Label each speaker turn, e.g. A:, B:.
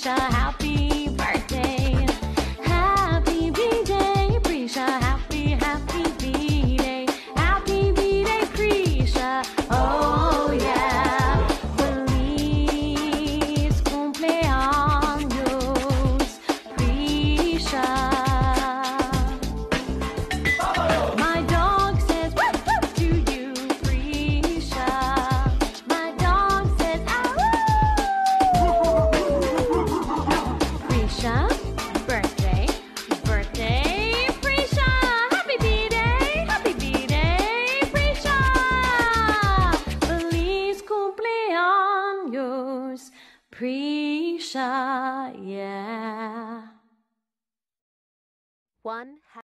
A: Keisha, how Prisha. Birthday, birthday, Prisha. Happy B-Day, happy B-Day, Prisha. Feliz cumpleaños, Prisha, yeah. One.